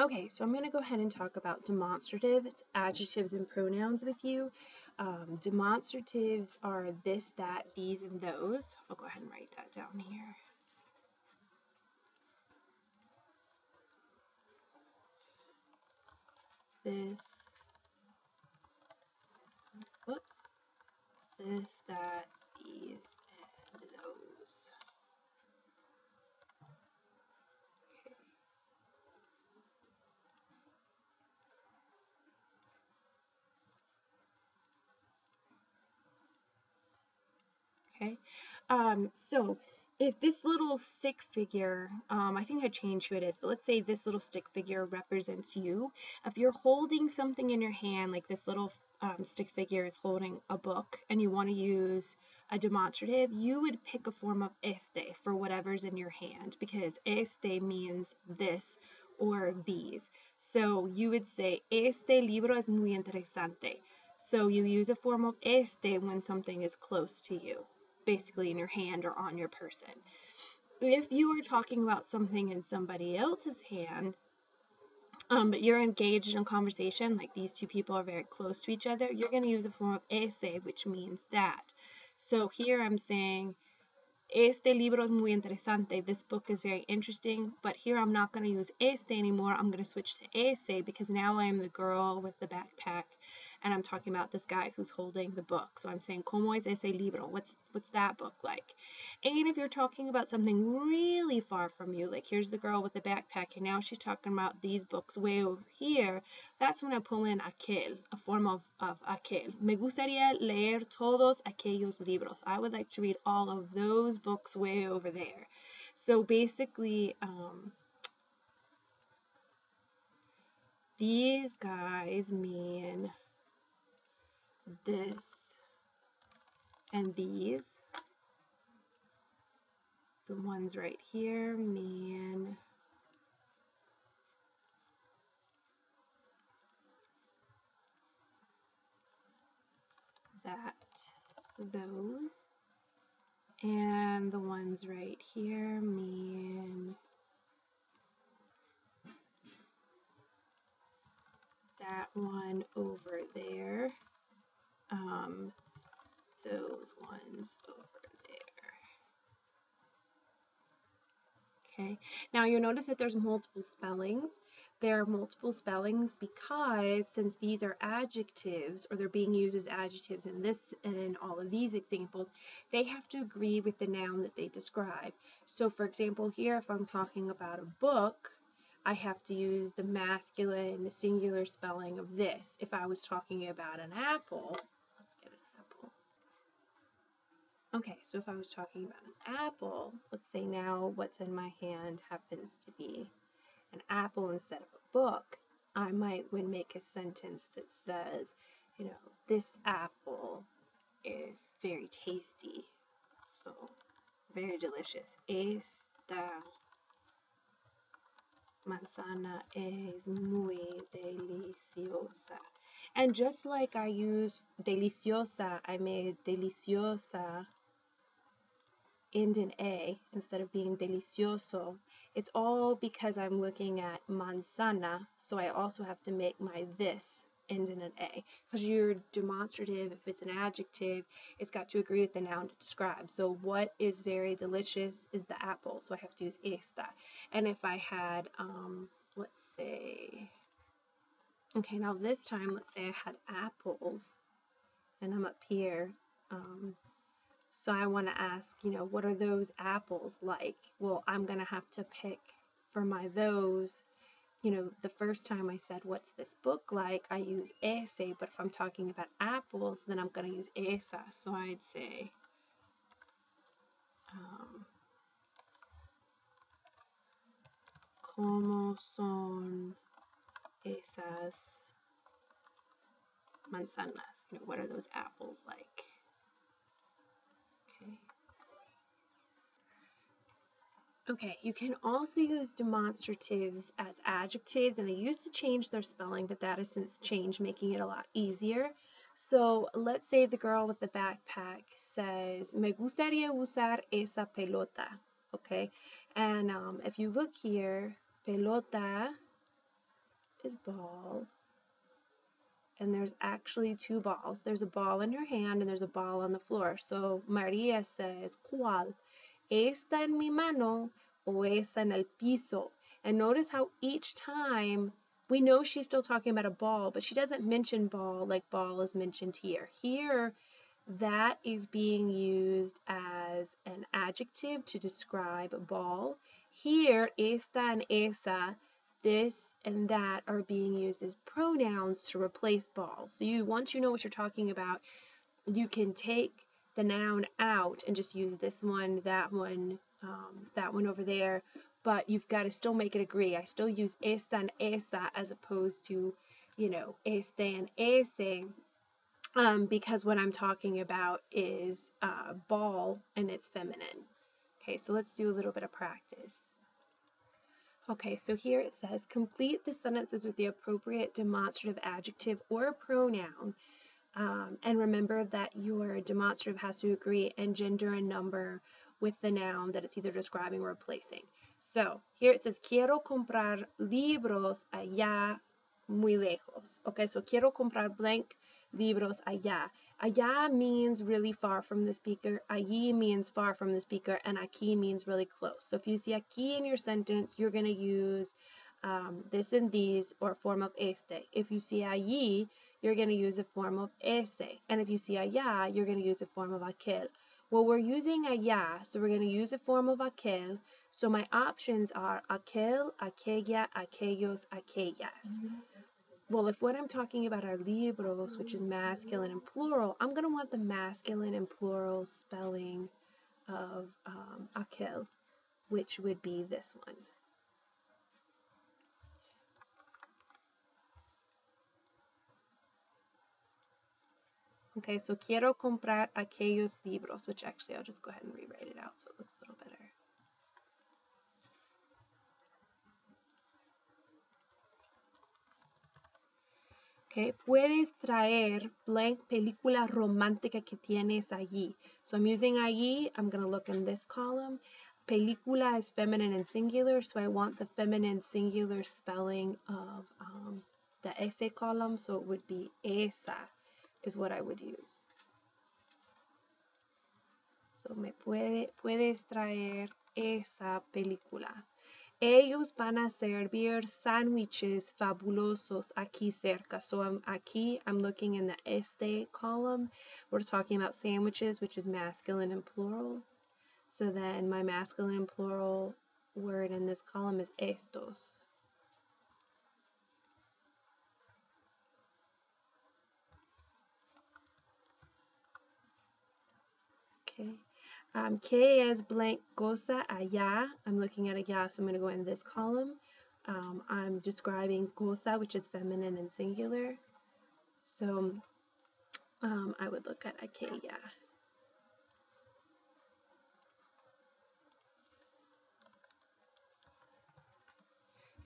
Okay, so I'm going to go ahead and talk about demonstrative. Adjectives and pronouns with you. Um, demonstratives are this, that, these, and those. I'll go ahead and write that down here. This, whoops, this, that, these, and those. Okay, um, so if this little stick figure, um, I think I changed who it is, but let's say this little stick figure represents you. If you're holding something in your hand, like this little um, stick figure is holding a book, and you want to use a demonstrative, you would pick a form of este for whatever's in your hand, because este means this or these. So you would say, este libro es muy interesante. So you use a form of este when something is close to you basically in your hand or on your person. If you are talking about something in somebody else's hand, um, but you're engaged in a conversation, like these two people are very close to each other, you're going to use a form of ese, which means that. So here I'm saying, este libro es muy interesante. This book is very interesting, but here I'm not going to use este anymore. I'm going to switch to ese because now I'm the girl with the backpack and I'm talking about this guy who's holding the book. So I'm saying, ¿Cómo es ese libro? What's, what's that book like? And if you're talking about something really far from you, like here's the girl with the backpack, and now she's talking about these books way over here, that's when I pull in aquel, a form of, of aquel. Me gustaría leer todos aquellos libros. I would like to read all of those books way over there. So basically, um, these guys mean this and these. The ones right here mean that, those. And the ones right here mean that one over there um, those ones over Okay, now you'll notice that there's multiple spellings. There are multiple spellings because since these are adjectives or they're being used as adjectives in this and in all of these examples, they have to agree with the noun that they describe. So for example, here if I'm talking about a book, I have to use the masculine, the singular spelling of this. If I was talking about an apple, let's get an apple. Okay, so if I was talking about an apple, let's say now what's in my hand happens to be an apple instead of a book, I might would make a sentence that says, you know, this apple is very tasty. So, very delicious. Esta manzana es muy deliciosa. And just like I use deliciosa, I made deliciosa end in A instead of being delicioso. It's all because I'm looking at manzana, so I also have to make my this end in an A. Because you're demonstrative, if it's an adjective, it's got to agree with the noun to describe. So what is very delicious is the apple, so I have to use esta. And if I had, um, let's say, Okay, now this time, let's say I had apples, and I'm up here. Um, so I want to ask, you know, what are those apples like? Well, I'm going to have to pick for my those. You know, the first time I said, what's this book like? I use ese, but if I'm talking about apples, then I'm going to use esa. So I'd say, um, ¿Cómo son esas manzanas? You know, what are those apples like? Okay. You can also use demonstratives as adjectives, and they used to change their spelling, but that has since changed, making it a lot easier. So let's say the girl with the backpack says, Me gustaría usar esa pelota. Okay, and um, if you look here, pelota is ball. And there's actually two balls. There's a ball in her hand and there's a ball on the floor. So Maria says, ¿Cuál? ¿Esta en mi mano o esta en el piso? And notice how each time we know she's still talking about a ball, but she doesn't mention ball like ball is mentioned here. Here, that is being used as an adjective to describe ball. Here, esta and esa, this and that are being used as pronouns to replace ball. So you once you know what you're talking about, you can take the noun out and just use this one, that one, um, that one over there, but you've got to still make it agree. I still use esta and esa as opposed to, you know, este and ese um, because what I'm talking about is uh, ball and it's feminine. Okay, so let's do a little bit of practice. Okay, so here it says complete the sentences with the appropriate demonstrative adjective or pronoun. Um, and remember that your demonstrative has to agree in gender and number with the noun that it's either describing or replacing. So here it says, quiero comprar libros allá muy lejos. Okay, so quiero comprar blank libros allá. Allá means really far from the speaker. Allí means far from the speaker. And aquí means really close. So if you see aquí in your sentence, you're going to use um, this and these or form of este. If you see allí, you're going to use a form of ese. And if you see allá, you're going to use a form of aquel. Well, we're using allá, so we're going to use a form of aquel. So my options are aquel, aquella, aquellos, aquellas. Mm -hmm. Well, if what I'm talking about are libros, which is masculine and plural, I'm going to want the masculine and plural spelling of um, aquel, which would be this one. Okay, so quiero comprar aquellos libros, which actually I'll just go ahead and rewrite it out so it looks a little better. Okay, puedes traer blank película romántica que tienes allí. So I'm using allí, I'm going to look in this column. Película is feminine and singular, so I want the feminine singular spelling of um, the ese column, so it would be esa is what I would use. So me puede, puedes traer esa película. Ellos van a servir sándwiches fabulosos aquí cerca. So I'm aquí, I'm looking in the este column. We're talking about sandwiches, which is masculine and plural. So then my masculine and plural word in this column is estos. Okay. Um, ¿Qué es blank cosa allá? I'm looking at allá, so I'm going to go in this column. Um, I'm describing cosa, which is feminine and singular. So um, I would look at aquella.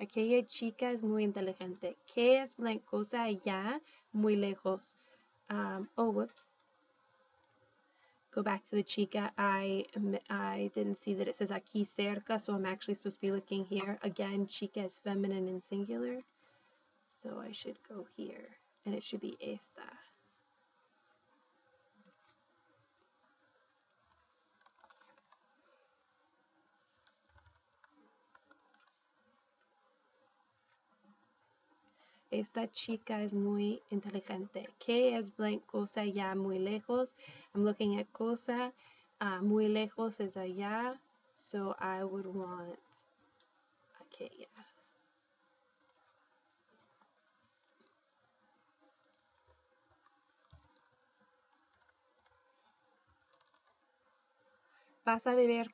Aquella chica es muy inteligente. ¿Qué es blank cosa allá? Muy lejos. Um, oh, whoops go back to the chica, I, I didn't see that it says aquí cerca, so I'm actually supposed to be looking here. Again, chica is feminine and singular, so I should go here, and it should be esta. Esta chica es muy inteligente. ¿Qué es blank cosa ya muy lejos? I'm looking at cosa. Uh, muy lejos is allá. So I would want aquella. Vas a beber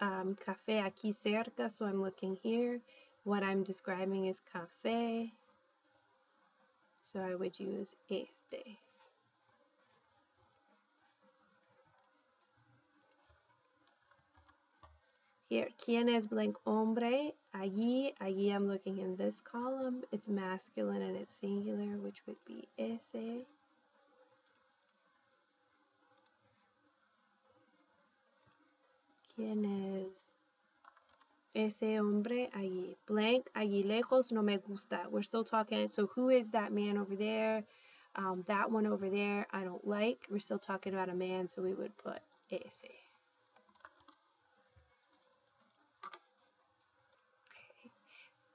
um, café aquí cerca, so I'm looking here. What I'm describing is café. So I would use este. Here, ¿quién es blank hombre? Allí, allí I'm looking in this column. It's masculine and it's singular, which would be ese. ¿Quién es ese hombre allí. Blank, allí lejos, no me gusta. We're still talking, so who is that man over there? Um, that one over there, I don't like. We're still talking about a man, so we would put ese. Okay.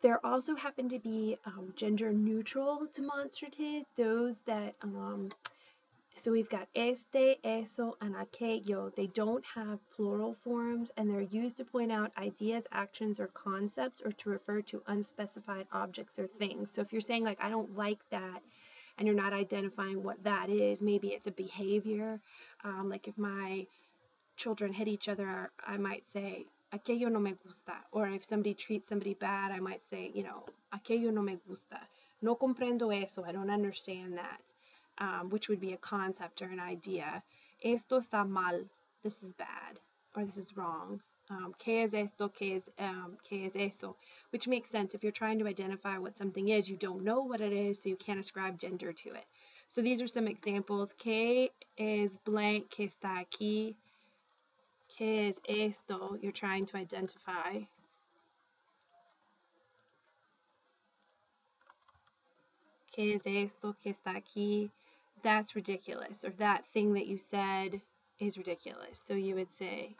There also happen to be um, gender neutral demonstratives, those that um, so we've got este, eso, and aquello. They don't have plural forms and they're used to point out ideas, actions, or concepts or to refer to unspecified objects or things. So if you're saying like, I don't like that, and you're not identifying what that is, maybe it's a behavior. Um, like if my children hit each other, I might say, aquello no me gusta. Or if somebody treats somebody bad, I might say, you know, aquello no me gusta. No comprendo eso. I don't understand that um, which would be a concept or an idea. Esto está mal. This is bad. Or this is wrong. Um, ¿Qué es esto? ¿Qué es, um, ¿Qué es eso? Which makes sense. If you're trying to identify what something is, you don't know what it is, so you can't ascribe gender to it. So these are some examples. ¿Qué es blank? ¿Qué está aquí? ¿Qué es esto? You're trying to identify. ¿Qué es esto que está aquí? That's ridiculous, or that thing that you said is ridiculous. So you would say,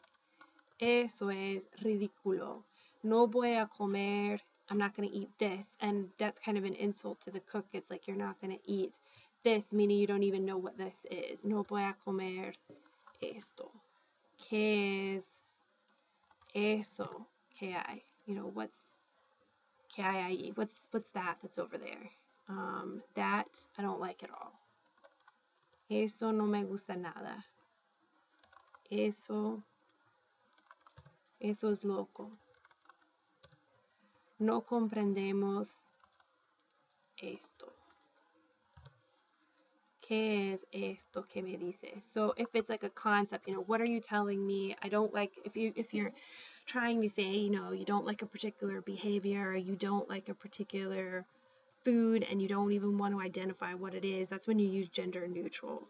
eso es ridículo. No voy a comer, I'm not going to eat this. And that's kind of an insult to the cook. It's like you're not going to eat this, meaning you don't even know what this is. No voy a comer esto. ¿Qué es eso que hay? You know, what's que hay ahí? What's, what's that that's over there? Um, that I don't like at all. Eso no me gusta nada. Eso, eso es loco. No comprendemos esto. ¿Qué es esto que me dices? So if it's like a concept, you know, what are you telling me? I don't like if you if you're trying to say, you know, you don't like a particular behavior or you don't like a particular food and you don't even want to identify what it is, that's when you use gender neutral.